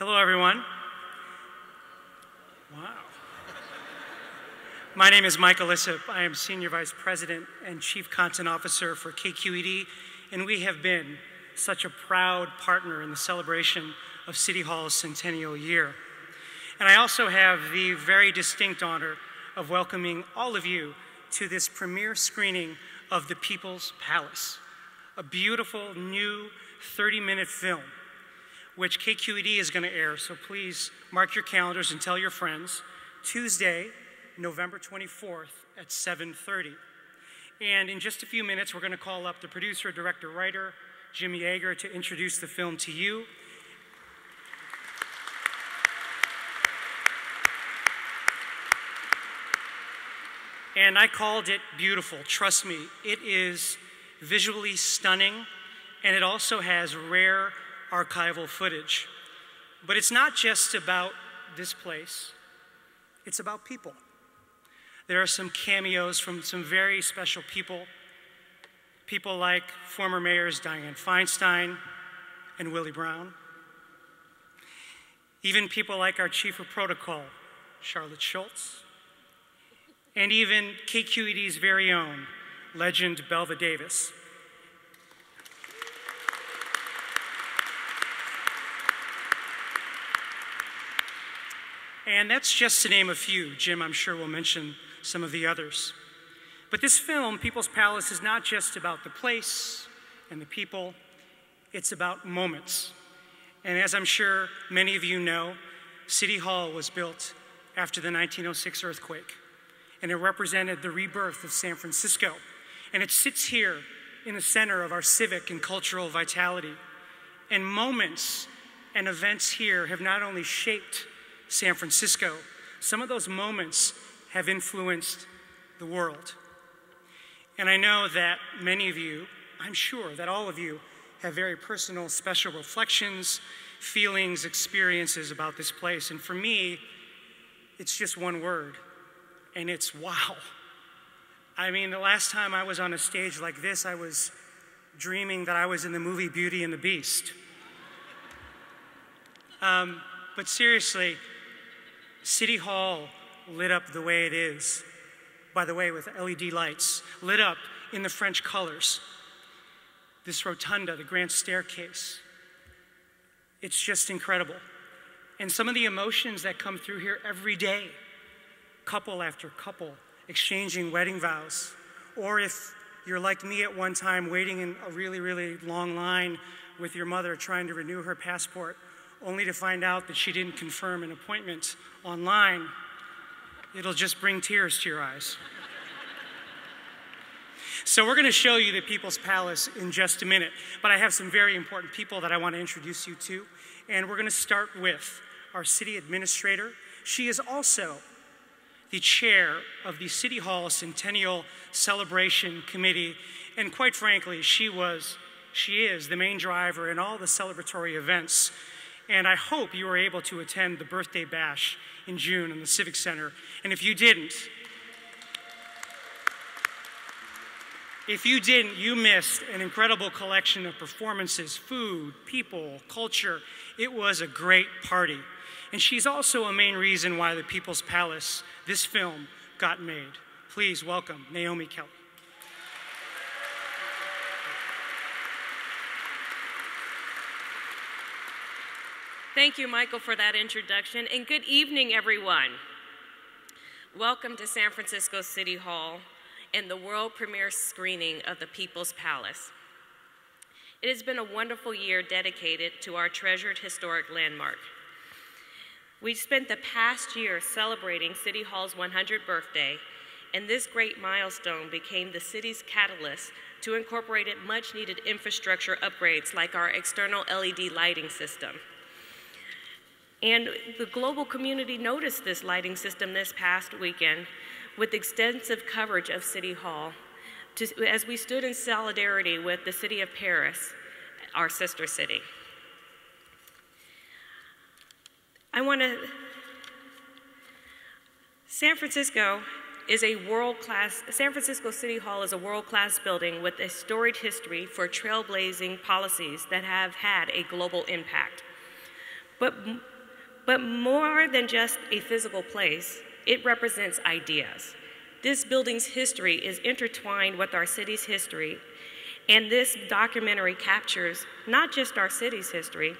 Hello, everyone. Wow. My name is Michael Isip. I am Senior Vice President and Chief Content Officer for KQED, and we have been such a proud partner in the celebration of City Hall's centennial year. And I also have the very distinct honor of welcoming all of you to this premiere screening of The People's Palace, a beautiful new 30 minute film which KQED is going to air. So please mark your calendars and tell your friends. Tuesday, November 24th at 7:30. And in just a few minutes, we're going to call up the producer, director, writer, Jim Yeager, to introduce the film to you. And I called it beautiful. Trust me, it is visually stunning, and it also has rare archival footage. But it's not just about this place, it's about people. There are some cameos from some very special people. People like former mayors Dianne Feinstein and Willie Brown. Even people like our chief of protocol, Charlotte Shultz. And even KQED's very own legend, Belva Davis. And that's just to name a few. Jim, I'm sure, will mention some of the others. But this film, People's Palace, is not just about the place and the people, it's about moments. And as I'm sure many of you know, City Hall was built after the 1906 earthquake, and it represented the rebirth of San Francisco. And it sits here in the center of our civic and cultural vitality. And moments and events here have not only shaped San Francisco, some of those moments have influenced the world. And I know that many of you, I'm sure that all of you, have very personal, special reflections, feelings, experiences about this place. And for me, it's just one word, and it's wow. I mean, the last time I was on a stage like this, I was dreaming that I was in the movie Beauty and the Beast. Um, but seriously, City Hall lit up the way it is, by the way, with LED lights, lit up in the French colors. This rotunda, the grand staircase, it's just incredible. And some of the emotions that come through here every day, couple after couple, exchanging wedding vows. Or if you're like me at one time, waiting in a really, really long line with your mother trying to renew her passport only to find out that she didn't confirm an appointment online, it'll just bring tears to your eyes. So, we're going to show you the People's Palace in just a minute, but I have some very important people that I want to introduce you to. And we're going to start with our city administrator. She is also the chair of the City Hall Centennial Celebration Committee, and quite frankly, she was, she is the main driver in all the celebratory events and I hope you were able to attend the birthday bash in June in the Civic Center. And if you didn't, if you didn't, you missed an incredible collection of performances, food, people, culture. It was a great party. And she's also a main reason why the People's Palace, this film, got made. Please welcome Naomi Kelly. Thank you, Michael, for that introduction, and good evening, everyone. Welcome to San Francisco City Hall and the world premiere screening of The People's Palace. It has been a wonderful year dedicated to our treasured historic landmark. We've spent the past year celebrating City Hall's 100th birthday, and this great milestone became the city's catalyst to incorporate much needed infrastructure upgrades like our external LED lighting system. And the global community noticed this lighting system this past weekend with extensive coverage of City Hall to, as we stood in solidarity with the city of Paris, our sister city. I want to, San Francisco is a world-class, San Francisco City Hall is a world-class building with a storied history for trailblazing policies that have had a global impact. But, but more than just a physical place, it represents ideas. This building's history is intertwined with our city's history, and this documentary captures not just our city's history,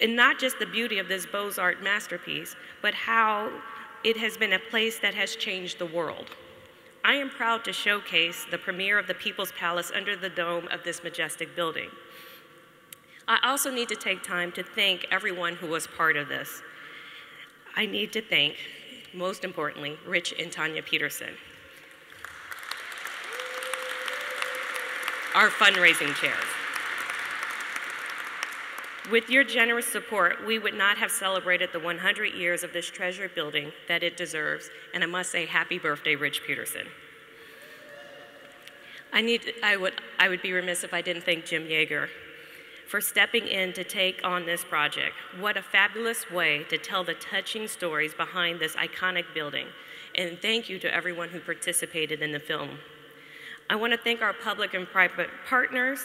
and not just the beauty of this Beaux-Arts masterpiece, but how it has been a place that has changed the world. I am proud to showcase the premiere of the People's Palace under the dome of this majestic building. I also need to take time to thank everyone who was part of this. I need to thank, most importantly, Rich and Tanya Peterson, our fundraising chairs. With your generous support, we would not have celebrated the 100 years of this treasured building that it deserves, and I must say, happy birthday, Rich Peterson. I, need, I, would, I would be remiss if I didn't thank Jim Yeager for stepping in to take on this project. What a fabulous way to tell the touching stories behind this iconic building. And thank you to everyone who participated in the film. I want to thank our public and private partners,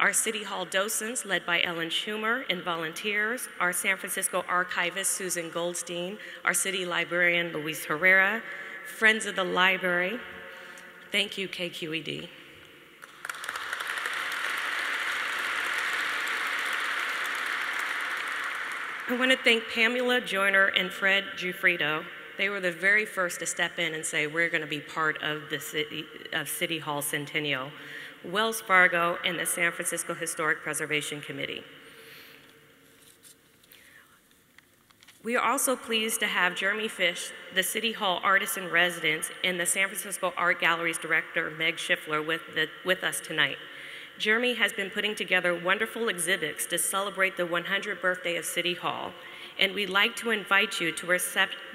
our City Hall docents, led by Ellen Schumer, and volunteers, our San Francisco archivist, Susan Goldstein, our city librarian, Luis Herrera, friends of the library. Thank you, KQED. I want to thank Pamela Joyner and Fred Giuffrida. They were the very first to step in and say, we're going to be part of the city, of City Hall Centennial. Wells Fargo, and the San Francisco Historic Preservation Committee. We are also pleased to have Jeremy Fish, the City Hall artist in residence, and the San Francisco Art Gallery's director, Meg Schiffler, with, the, with us tonight. Jeremy has been putting together wonderful exhibits to celebrate the 100th birthday of City Hall, and we'd like to invite you to,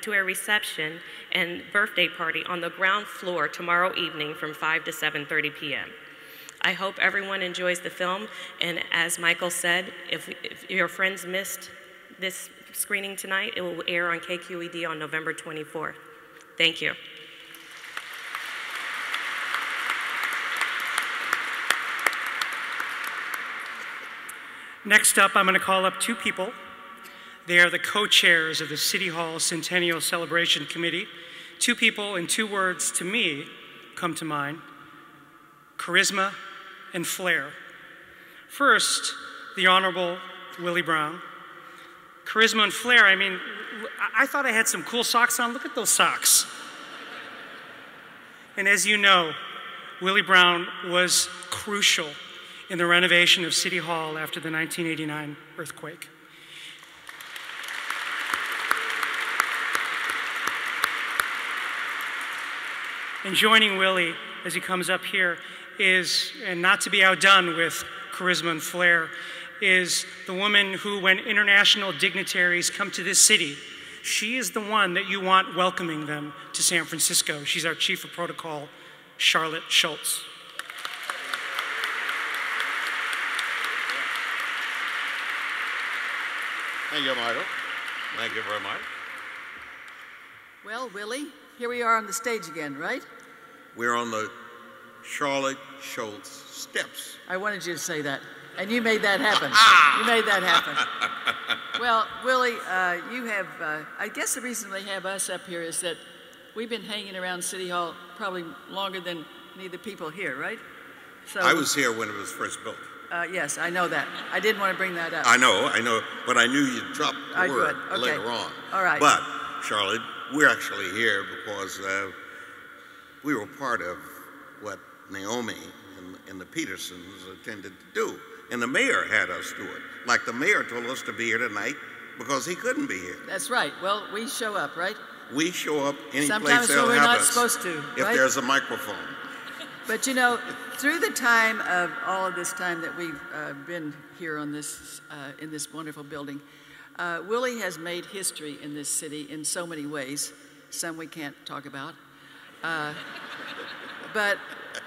to a reception and birthday party on the ground floor tomorrow evening from 5 to 7.30 p.m. I hope everyone enjoys the film. And as Michael said, if, if, your friends missed this screening tonight, it will air on KQED on November 24th. Thank you. Next up, I'm going to call up two people. They are the co chairs of the City Hall Centennial Celebration Committee. Two people, in two words, to me, come to mind charisma and flair. First, the Honorable Willie Brown. Charisma and flair, I mean, I thought I had some cool socks on. Look at those socks. And as you know, Willie Brown was crucial in the renovation of City Hall after the 1989 earthquake. And joining Willie as he comes up here is, and not to be outdone with charisma and flair, is the woman who, when international dignitaries come to this city, she is the one that you want welcoming them to San Francisco. She's our chief of protocol, Charlotte Shultz. Thank you, Michael. Thank you very much. Well, Willie, here we are on the stage again, right? We're on the Charlotte Shultz steps. I wanted you to say that. And you made that happen. you made that happen. well, Willie, uh, you have, uh, I guess the reason they have us up here is that we've been hanging around City Hall probably longer than any of the people here, right? So, I was here when it was first built. Uh, yes, I know that. I didn't want to bring that up. I know, I know, but I knew you'd drop the I word okay. later on. All right. But, Charlotte, we're actually here because uh, we were part of what Naomi and, and the Petersons intended to do. And the mayor had us do it. Like the mayor told us to be here tonight because he couldn't be here. That's right. Well, we show up, right? We show up any Sometimes place they'll when we're have not us supposed to, if right? there's a microphone. But you know, through the time of all of this time that we've uh, been here on this, uh, in this wonderful building, uh, Willie has made history in this city in so many ways. Some we can't talk about. Uh, but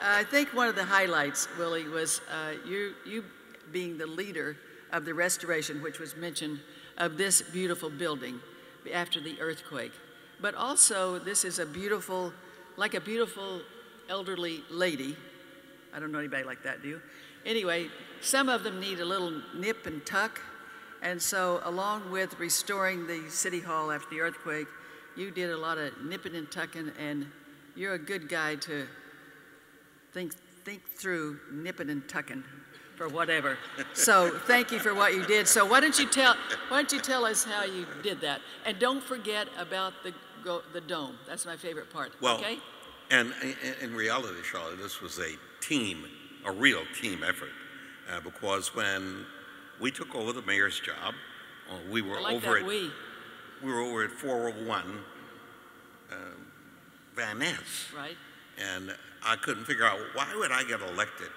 I think one of the highlights, Willie, was uh, you, you being the leader of the restoration, which was mentioned, of this beautiful building after the earthquake. But also, this is a beautiful, like a beautiful elderly lady. I don't know anybody like that, do you? Anyway, some of them need a little nip and tuck, And so, along with restoring the city hall after the earthquake, you did a lot of nipping and tucking, and you're a good guy to think think through nipping and tucking for whatever. So thank you for what you did. So why don't you tell why don't you tell us how you did that? And don't forget about the go, the dome. That's my favorite part. Well, okay. And in, reality, Charlotte, this was a team, a real team effort, uh, because when we took over the mayor's job, uh, we were like over at we. we were over at 401 uh, Van Ness, Right. and I couldn't figure out why would I get elected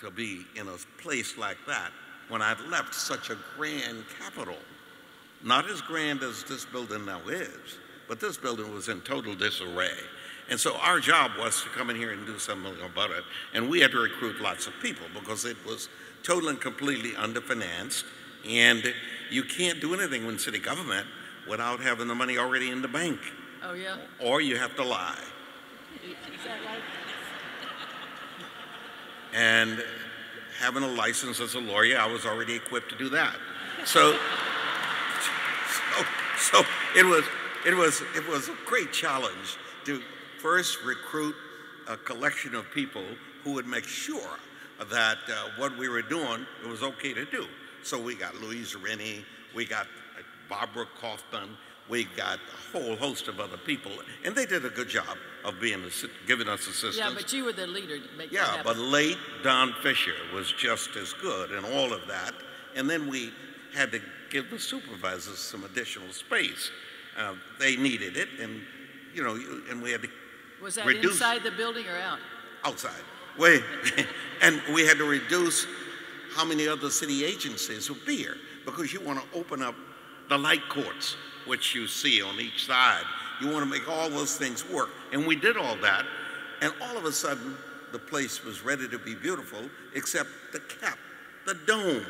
to be in a place like that when I'd left such a grand capital. Not as grand as this building now is, but this building was in total disarray. And so our job was to come in here and do something about it. And we had to recruit lots of people because it was totally and completely underfinanced. And you can't do anything in city government without having the money already in the bank, Oh yeah. or you have to lie. Is that right? And having a license as a lawyer, I was already equipped to do that. So, so, so it was, it was, it was a great challenge to first recruit a collection of people who would make sure that uh, what we were doing it was okay to do. So we got Louise Renne, we got uh, Barbara Kaufman, we got a whole host of other people, and they did a good job of being giving us assistance. Yeah, but you were the leader to make that Yeah, happen. but late Don Fisher was just as good and all of that. And then we had to give the supervisors some additional space. Uh, they needed it, and you know, and we had to was that reduce- inside the building or out? outside. We, and we had to reduce how many other city agencies would be here because you want to open up the light courts, which you see on each side. You want to make all those things work. And we did all that. And all of a sudden, the place was ready to be beautiful, except the cap, the dome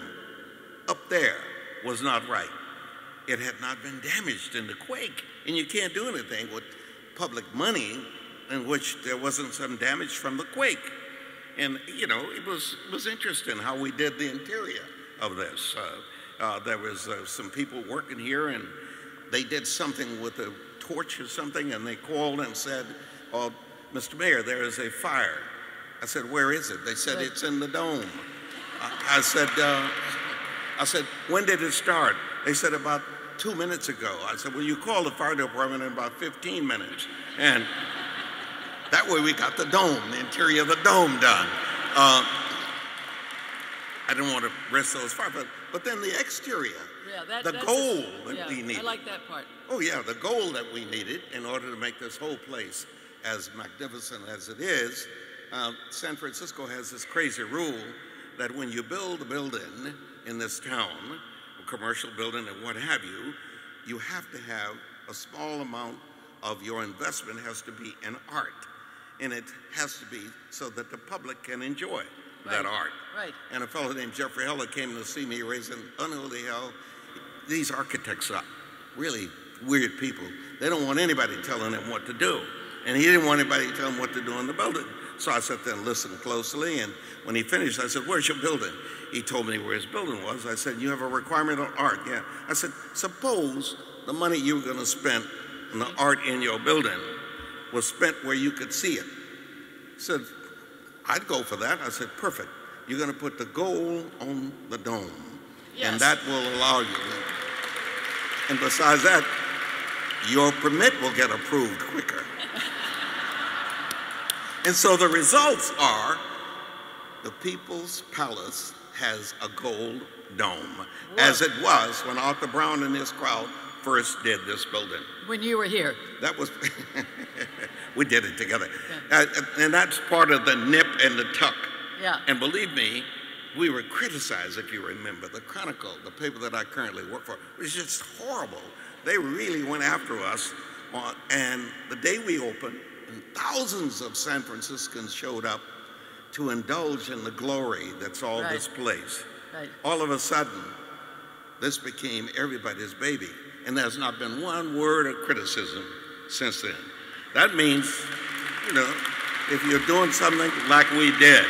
up there was not right. It had not been damaged in the quake. And you can't do anything with public money in which there wasn't some damage from the quake. And, you know, it was, it was interesting how we did the interior of this. Uh, uh, there was uh, some people working here, and they did something with a torch or something, and they called and said, oh, Mr. Mayor, there is a fire. I said, where is it? They said, it's in the dome. I, I said, uh, I said, when did it start? They said, about two minutes ago. I said, well, you call the fire department in about 15 minutes. And that way we got the dome, the interior of the dome done. Uh, I didn't want to risk those far, but, but then the exterior, Yeah, that, the goal a, that yeah, we needed. I like that part. Oh, yeah, the goal that we needed in order to make this whole place as magnificent as it is. Uh, San Francisco has this crazy rule that when you build a building in this town, a commercial building and what have you, you have to have a small amount of your investment has to be in art. And it has to be so that the public can enjoy that art. right. And a fellow named Jeffrey Heller came to see me raising unholy hell. These architects are really weird people. They don't want anybody telling them what to do. And he didn't want anybody to tell him what to do in the building. So I sat there and listened closely. And when he finished, I said, Where's your building? He told me where his building was. I said, You have a requirement on art? Yeah. I said, Suppose the money you were going to spend on the art in your building was spent where you could see it. He said, I'd go for that. I said, perfect. You're going to put the gold on the dome. Yes. And that will allow you. And besides that, your permit will get approved quicker. and so the results are the People's Palace has a gold dome, as it was when Arthur Brown and his crowd first did this building. When you were here. That was, we did it together. Uh, and that's part of the nip and the tuck. Yeah. And believe me, we were criticized, if you remember. The Chronicle, the paper that I currently work for, was just horrible. They really went after us. On, and the day we opened, thousands of San Franciscans showed up to indulge in the glory that's all Right. this place. Right. All of a sudden, this became everybody's baby. And there's not been one word of criticism since then. That means, you know, if you're doing something like we did,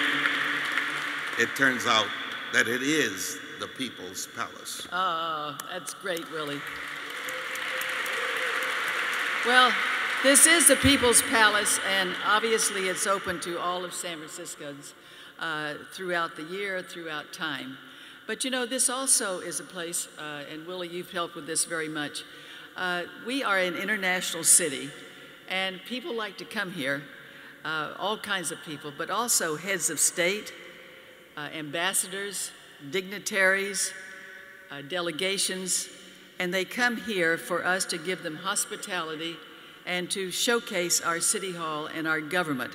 it turns out that it is the People's Palace. Oh, that's great, Willie. Well, this is the People's Palace, and obviously it's open to all of San Franciscans uh, throughout the year, throughout time. But you know, this also is a place, uh, and Willie, you've helped with this very much. Uh, we are an international city, and people like to come here, uh, all kinds of people, but also heads of state, uh, ambassadors, dignitaries, uh, delegations, and they come here for us to give them hospitality and to showcase our City Hall and our government.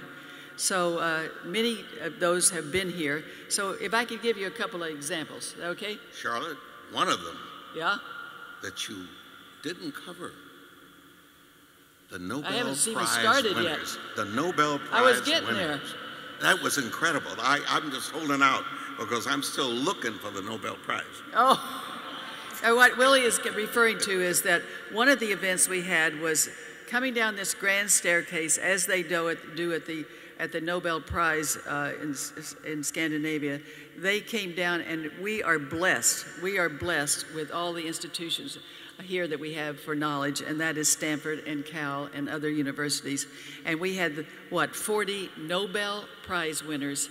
So uh, many of those have been here. So if I could give you a couple of examples, okay? Charlotte, one of them Yeah? that you didn't cover. The Nobel I haven't even Prize started yet. The Nobel Prize I was getting there. That was incredible. I, I'm just holding out because I'm still looking for the Nobel Prize. Oh, and what Willie is referring to is that one of the events we had was coming down this grand staircase as they do at, do at the at the Nobel Prize uh, in, in Scandinavia. They came down, and we are blessed. We are blessed with all the institutions here that we have for knowledge, and that is Stanford and Cal and other universities. And we had, what, 40 Nobel Prize winners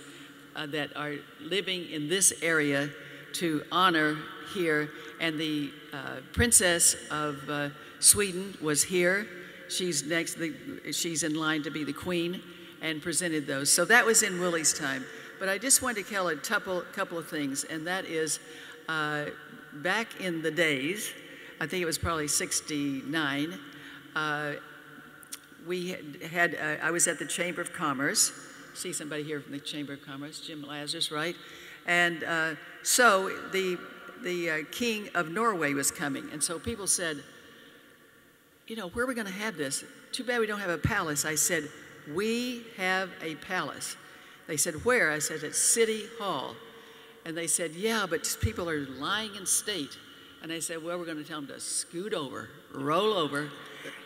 uh, that are living in this area to honor here. And the uh, Princess of uh, Sweden was here. She's next, the, she's in line to be the Queen and presented those. So that was in Willie's time. But I just wanted to tell a couple, couple of things, and that is uh, back in the days, I think it was probably 69, uh, we had, uh, I was at the Chamber of Commerce. See somebody here from the Chamber of Commerce, Jim Lazarus, right? And uh, so the, the uh, King of Norway was coming. And so people said, you know, where are we going to have this? Too bad we don't have a palace. I said, we have a palace. They said, Where? I said, At City Hall. And they said, Yeah, but people are lying in state. And I said, Well, we're going to tell them to scoot over, roll over,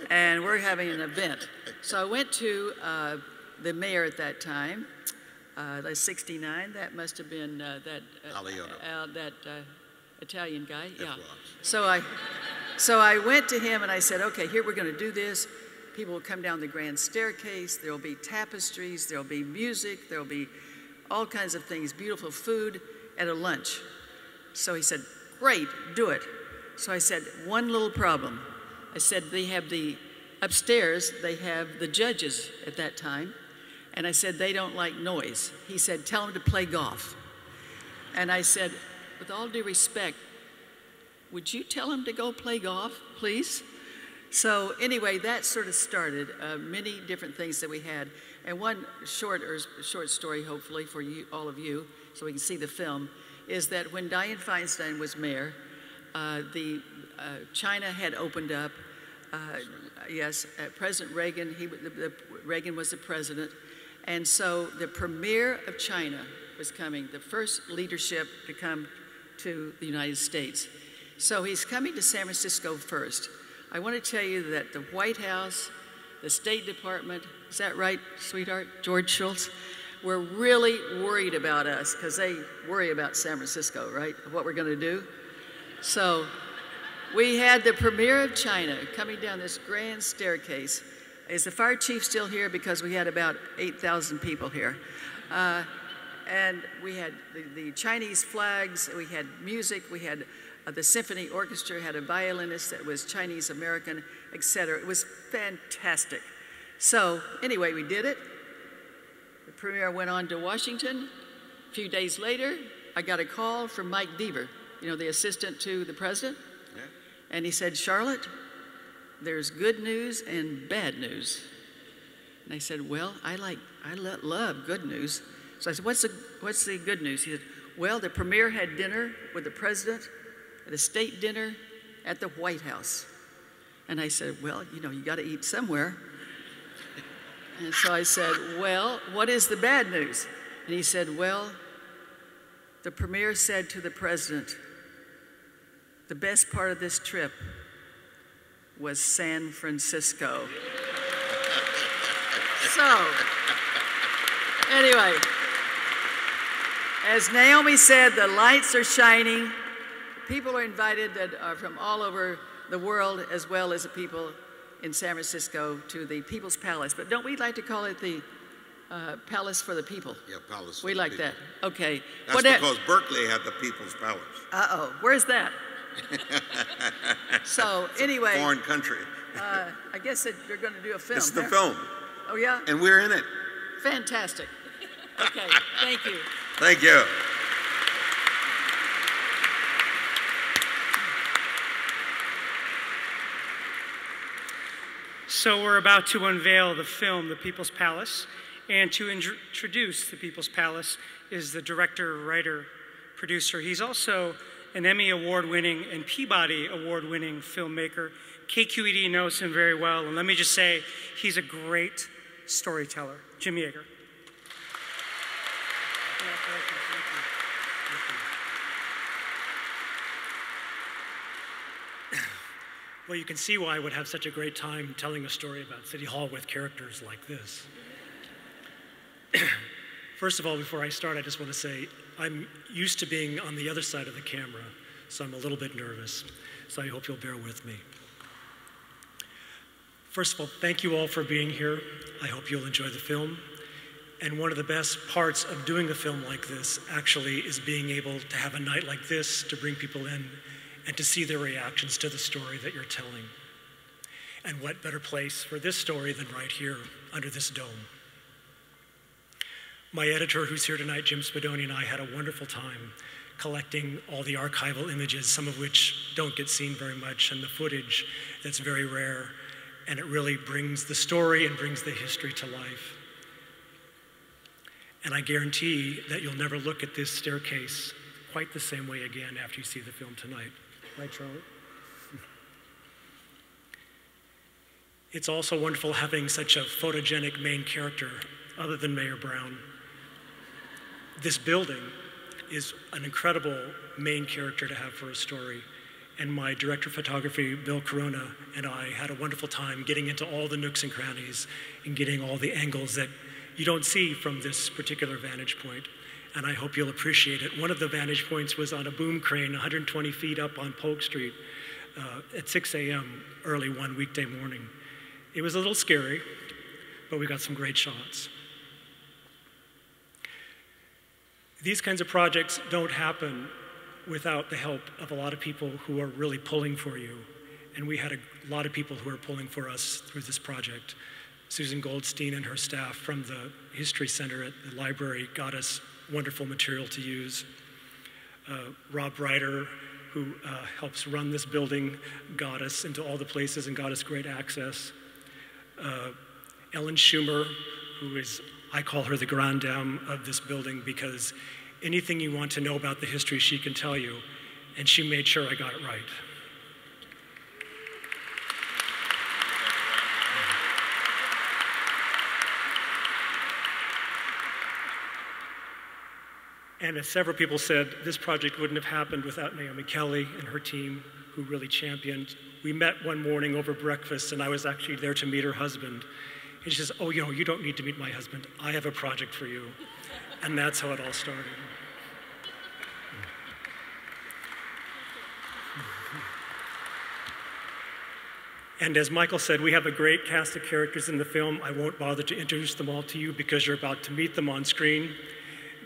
and we're having an event. So I went to uh, the mayor at that time, uh, the 69. That must have been uh, that, uh, uh, that uh, Italian guy. Yeah. So I, so I went to him and I said, Okay, here we're going to do this. People will come down the grand staircase. There'll be tapestries, there'll be music, there'll be all kinds of things, beautiful food at a lunch. So he said, Great, do it. So I said, One little problem. I said, They have the upstairs, they have the judges at that time. And I said, They don't like noise. He said, Tell them to play golf. And I said, With all due respect, would you tell them to go play golf, please? So anyway, that sort of started uh, many different things that we had. And one short or short story, hopefully for you, all of you, so we can see the film, is that when Dianne Feinstein was mayor, uh, the uh, China had opened up. Uh, yes, uh, President Reagan. He, the, the, Reagan was the president, and so the premier of China was coming, the first leadership to come to the United States. So he's coming to San Francisco first. I want to tell you that the White House, the State Department, is that right, sweetheart? George Shultz? We're really worried about us because they worry about San Francisco, right? What we're going to do. So we had the premier of China coming down this grand staircase. Is the fire chief still here? Because we had about 8,000 people here. Uh, and we had the, the Chinese flags, we had music, we had uh, the symphony orchestra had a violinist that was Chinese American, etc. It was fantastic. So, anyway, we did it. The premier went on to Washington. A few days later, I got a call from Mike Deaver, you know, the assistant to the president. Yeah. And he said, Charlotte, there's good news and bad news. And I said, Well, I like, I love good news. So I said, What's the, what's the good news? He said, Well, the premier had dinner with the president at a state dinner at the White House. And I said, Well, you know, you got to eat somewhere. And so I said, Well, what is the bad news? And he said, Well, the premier said to the president, the best part of this trip was San Francisco. so, anyway, As Naomi said, the lights are shining. People are invited that are from all over the world, as well as the people in San Francisco, to the People's Palace. But don't we like to call it the uh, Palace for the People? Yeah, Palace. for We like People. that. Okay. That's What that- because Berkeley had the People's Palace. Uh-oh, where's that? so anyway, Foreign country. uh, I guess that they're going to do a film. It's the there. film, Oh yeah, and we're in it. fantastic. Okay, thank you. Thank you. So we're about to unveil the film, The People's Palace. And to intr- introduce The People's Palace is the director, writer, producer. He's also an Emmy Award winning and Peabody Award winning filmmaker. KQED knows him very well. And let me just say, he's a great storyteller. Jim Yeager. Well, you can see why I would have such a great time telling a story about City Hall with characters like this. First of all, before I start, I just want to say I'm used to being on the other side of the camera, so I'm a little bit nervous. So I hope you'll bear with me. First of all, thank you all for being here. I hope you'll enjoy the film. And one of the best parts of doing a film like this actually is being able to have a night like this to bring people in and to see their reactions to the story that you're telling. And what better place for this story than right here under this dome? My editor, who's here tonight, Jim Spadoni, and I had a wonderful time collecting all the archival images, some of which don't get seen very much, and the footage that's very rare. And it really brings the story and brings the history to life. And I guarantee that you'll never look at this staircase quite the same way again after you see the film tonight. Right, Charlie? It's also wonderful having such a photogenic main character, other than Mayor Brown. This building is an incredible main character to have for a story. And my director of photography, Bill Corona, and I had a wonderful time getting into all the nooks and crannies and getting all the angles that you don't see from this particular vantage point. And I hope you'll appreciate it. One of the vantage points was on a boom crane 120 feet up on Polk Street uh, at 6 a.m. early one weekday morning. It was a little scary, but we got some great shots. These kinds of projects don't happen without the help of a lot of people who are really pulling for you. And we had a lot of people who are pulling for us through this project. Susan Goldstein and her staff from the History Center at the library got us wonderful material to use. Uh, Rob Ryder, who uh, helps run this building, got us into all the places and got us great access. Uh, Ellen Schumer, who is, I call her the grand dame of this building because anything you want to know about the history, she can tell you. And she made sure I got it right. And as several people said, this project wouldn't have happened without Naomi Kelly and her team, who really championed. We met one morning over breakfast, and I was actually there to meet her husband. And she says, Oh, you know, you don't need to meet my husband. I have a project for you. And that's how it all started. And as Michael said, we have a great cast of characters in the film. I won't bother to introduce them all to you because you're about to meet them on screen.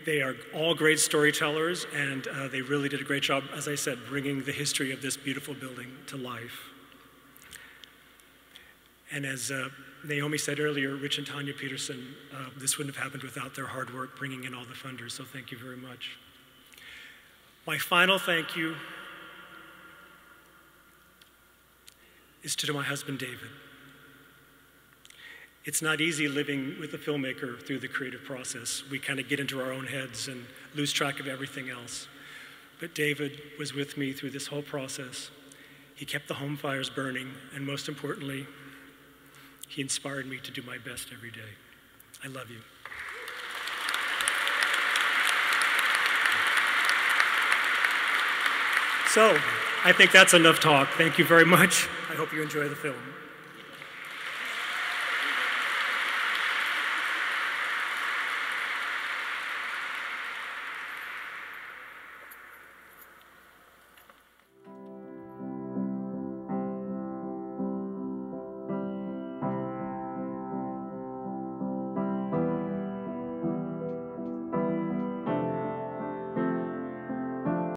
They are all great storytellers, and uh, they really did a great job, as I said, bringing the history of this beautiful building to life. And as uh, Naomi said earlier, Rich and Tanya Peterson, uh, this wouldn't have happened without their hard work bringing in all the funders, so thank you very much. My final thank you is to my husband, David. It's not easy living with a filmmaker through the creative process. We kind of get into our own heads and lose track of everything else. But David was with me through this whole process. He kept the home fires burning, and most importantly, he inspired me to do my best every day. I love you. So, I think that's enough talk. Thank you very much. I hope you enjoy the film.